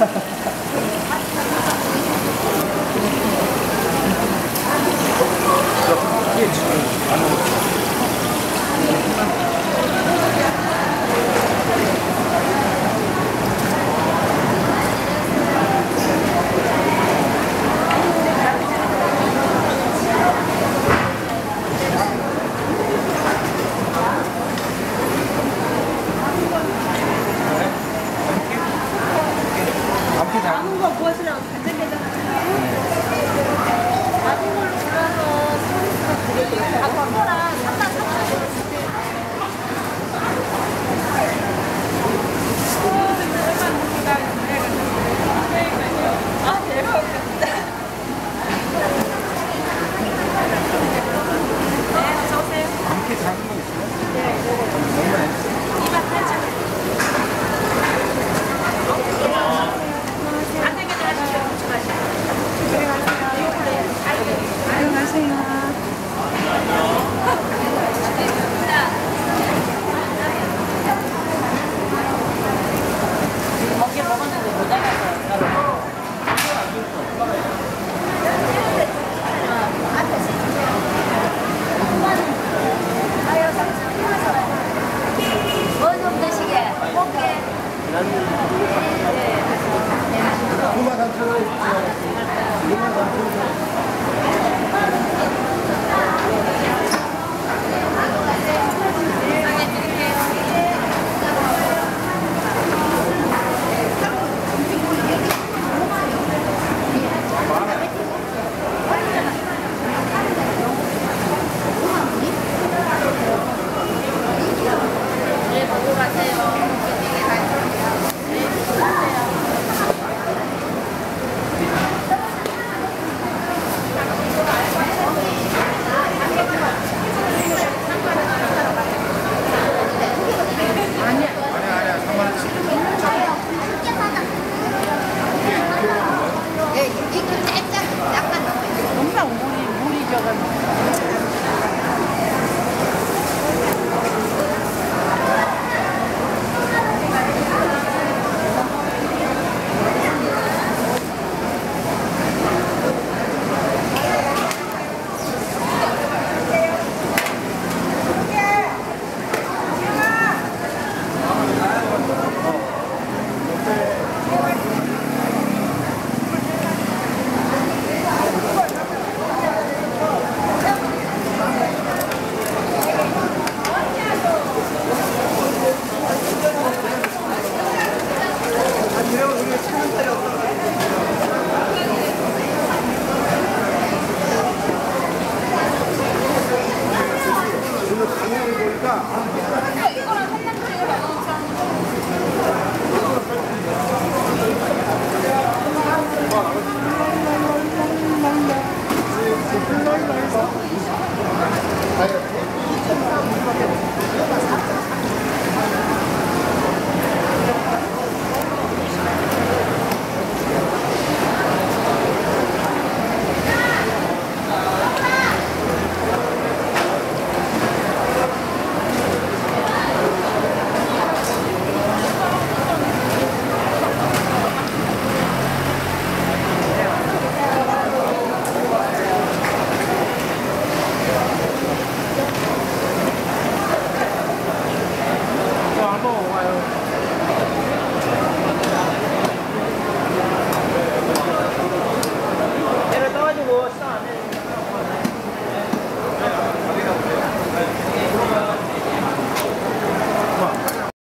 Ha ha ha. 다 남은 거 무엇이랑 간장게장을 네. 남은 걸로 골라서 서비스가 되게 예쁘고 한 거랑 gần か tomorrow.